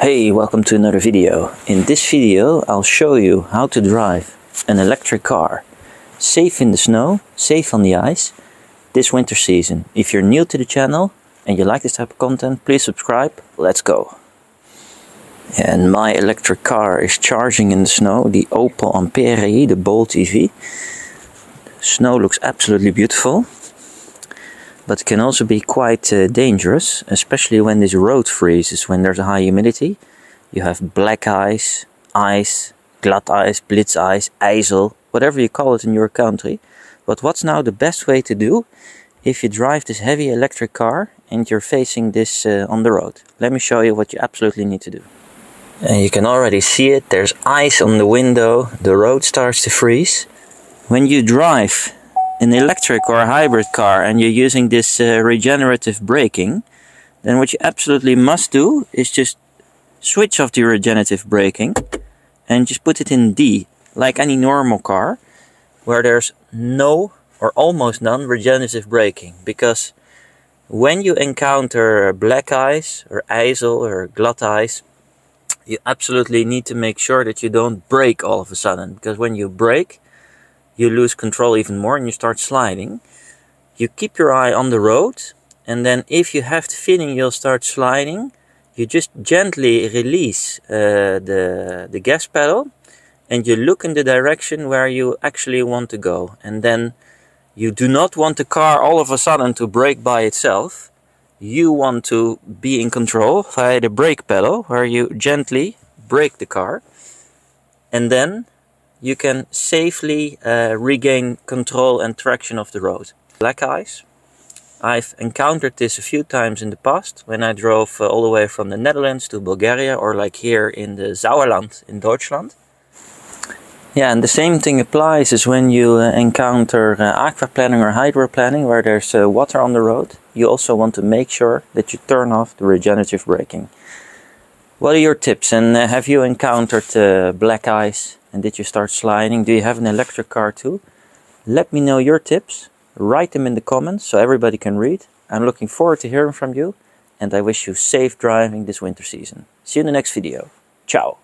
Hey, welcome to another video. In this video I'll show you how to drive an electric car safe in the snow, safe on the ice this winter season. If you're new to the channel and you like this type of content, please subscribe. Let's go. And my electric car is charging in the snow, the Opel Ampera, the Bolt EV. Snow looks absolutely beautiful but can also be quite uh, dangerous, especially when this road freezes, when there's a high humidity. You have black ice, ice, glat ice, blitz ice, ijzel, whatever you call it in your country. But what's now the best way to do if you drive this heavy electric car and you're facing this uh, on the road? Let me show you what you absolutely need to do. And you can already see it, there's ice on the window, the road starts to freeze. When you drive an electric or a hybrid car and you're using this uh, regenerative braking, then what you absolutely must do is just switch off the regenerative braking and just put it in D, like any normal car, where there's no or almost none regenerative braking. Because when you encounter black ice or ijzel or glat ice, you absolutely need to make sure that you don't brake all of a sudden. Because when you brake, you lose control even more and you start sliding. You keep your eye on the road, and then if you have the feeling you'll start sliding, you just gently release uh, the, the gas pedal and you look in the direction where you actually want to go. And then you do not want the car all of a sudden to brake by itself. You want to be in control via the brake pedal where you gently brake the car. And then you can safely uh, regain control and traction of the road. Black ice. I've encountered this a few times in the past when I drove uh, all the way from the Netherlands to Bulgaria or like here in the Sauerland in Deutschland. Yeah, and the same thing applies is when you uh, encounter uh, aquaplaning or hydroplaning where there's uh, water on the road. You also want to make sure that you turn off the regenerative braking. What are your tips and uh, have you encountered black ice and did you start sliding? Do you have an electric car too? Let me know your tips. Write them in the comments so everybody can read. I'm looking forward to hearing from you and I wish you safe driving this winter season. See you in the next video. Ciao.